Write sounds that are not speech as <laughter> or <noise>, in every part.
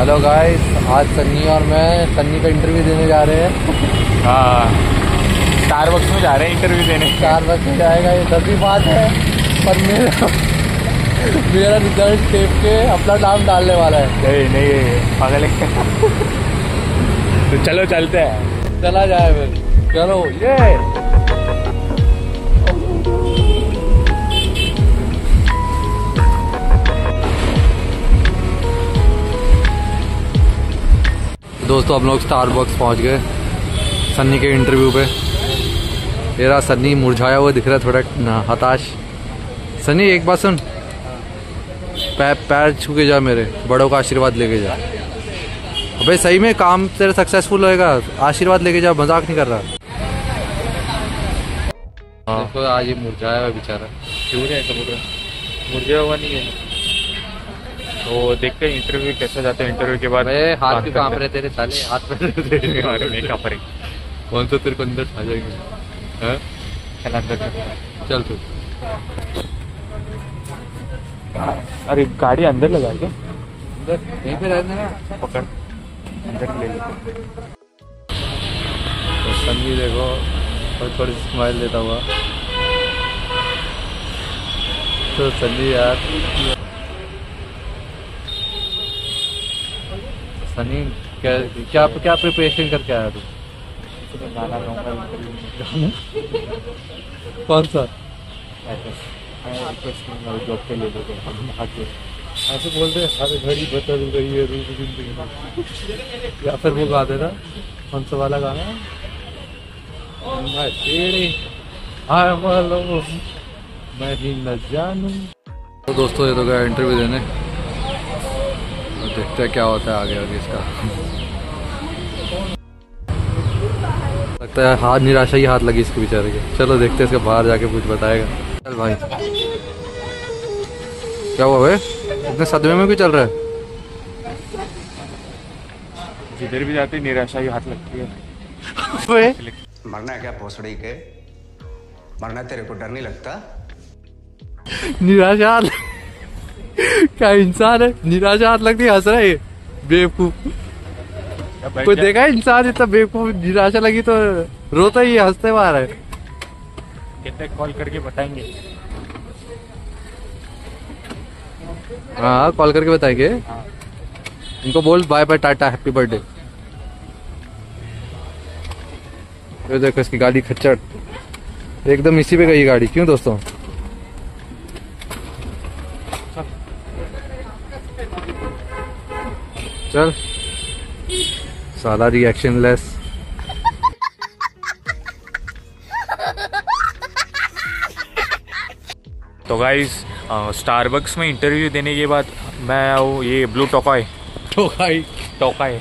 Hello guys आज सन्नी और मैं सन्नी का इंटरव्यू देने जा रहे हैं। हाँ। स्टार बक्स में जा रहे हैं इंटरव्यू देने। चार वक्त में जाएगा ये सभी बात है। पर मेरा मेरा रिज़ल्ट देख के अपना नाम डालने वाला है। नहीं नहीं पागल तो चलो चलते हैं। चला जाए फिर। चलो ये दोस्तों हम लोग स्टारबक्स पहुँच गए। सन्नी के इंटरव्यू पे। तेरा सन्नी मुरझाया हुआ दिख रहा है थोड़ा हताश। सन्नी एक बात सुन। पैर पैर छू के जा मेरे बड़ों का आशीर्वाद लेके जा। अबे सही में काम तेरा सक्सेसफुल होएगा आशीर्वाद लेके जा मज़ाक नहीं कर रहा। देखो आज ये मुरझाया हुआ बेचारा। क्यों है समुद्र मुझे हुआ नहीं है। तो देखते हैं इंटरव्यू कैसे जाते हैं इंटरव्यू के बाद हाथ करते काँप रहे तेरे साले हाथ पे अरे नहीं काँप रहे कौन सा तेरे को अंदर छा जाएँगे? हैं? चल अंदर चल। तू। अरे गाड़ी अंदर लगा के। अंदर? यहीं पे रहने ना पकड़। अंदर ले लेते तो सन्नी देखो और थोड़ी स्माइल देता हुआ। तो सन्नी यार। सन्नी क्या क्या क्या प्रिपरेशन करके आया तू? गाना <laughs> गाऊँगा कौन सा? जॉब पे ले लो हम आगे ऐसे बोलते हैं सारे घड़ी बदल गई है रूप ज़िंदगी या फिर वो गा देना कौन सा वाला गाना? मैं तेरे हाय मैं ही न जानूं। तो दोस्तों ये तो गया इंटरव्यू देने। देखते हैं क्या होता है आगे आगे इसका। लगता है हाथ निराशा ही हाथ लगी इसके बेचारे के। चलो देखते हैं इसके बाहर जाके कुछ बताएगा। चल भाई। क्या हुआ भाई? इतने सदमे में क्यों चल रहा है? जिधर भी जाते निराशा ही हाथ लगती है। मरना है क्या भोसड़ी के? मरना तेरे को डर नहीं लगता? निराशा क्या इंसान है? निराशा हाथ लगती है हंस रहा है बेवकूफ़। कोई देखा है इंसान इतना बेवकूफ़ निराशा लगी तो रोता ही हँसते बाहर है। कितने कॉल करके बताएँगे? हाँ कॉल करके बताएँगे। इनको बोल bye bye tata happy birthday ये देखो इसकी गाड़ी खच्चर। एकदम इसी पे गई गाड़ी। क्यों दोस्तों? चल। साला रिएक्शन लेस तो गाइस स्टारबक्स में इंटरव्यू देने के बाद मैं वो ये ब्लू टोकाई ठुकाई टोकाई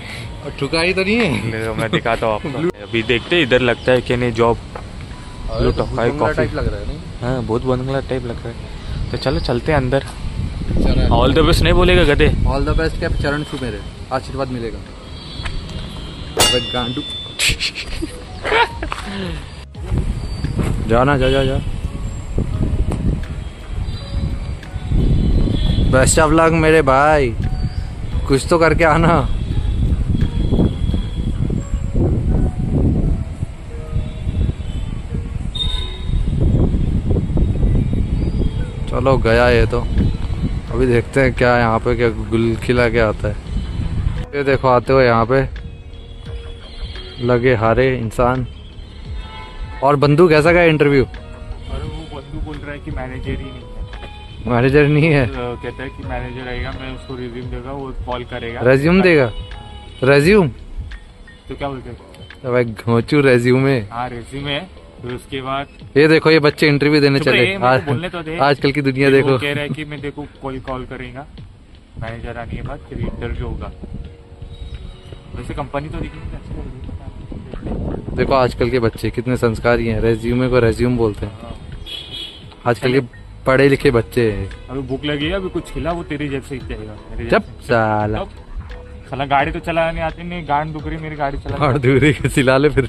ठुकाई तो नहीं है। मैं दिखाता हूँ आपको। अभी देखते हैं, इधर लगता है कि नहीं जॉब ब्लू टोकाई कॉफ़ी लग रहा है नहीं? हाँ बहुत बंगला टाइप लग रहा है। तो चलो चलते हैं अंदर। ऑल द बेस्ट नहीं बोलेगा गधे? ऑल द बेस्ट क्या चरण छू मेरे? आशीर्वाद मिलेगा। गांडू। जाना जा जा जा। बेस्ट ऑफ़ लक मेरे भाई। कुछ तो करके आना। चलो गया ये तो। अभी देखते हैं क्या यहाँ पे क्या गुल खिला के आता है। ये देखो आते हुए यहाँ पे लगे हारे इंसान। और बंधु कैसा गया इंटरव्यू और वो बंधु बोल रहा है कि मैनेजर ही नहीं है। मैनेजर नहीं है? तो कहता है कि मैनेजर आएगा मैं उसको रिज्यूम देगा वो कॉल करेगा। रेज्यूम देगा? रेज्यूम तो क्या बोलते हैं? तो भाई घोचू रेज्यूमे हाँ रिज्यूम है फिर उसके बाद ये देखो ये बच्चे इंटरव्यू देने चले। को बोलने तो दे। आज आजकल की दुनिया देखो। कह रहा है कि मैं देखो कोई कॉल करेगा। मैनेजर आने के बाद फिर इंटरव्यू होगा। वैसे कंपनी तो दिखेगी देखो आजकल के बच्चे कितने संस्कारी हैं। रेज्यूमे को रेज्यूम बोलते हैं। आजकल के पढ़े लिखे बच्चे हैं। अभी भूख लगी है अभी कुछ खिला वो तेरी जेब से ही जाएगा जब से। साला। साला गाड़ी तो चलाने आती नहीं गांड दुख रही मेरी गाड़ी चला दूरी सिला ले फिर।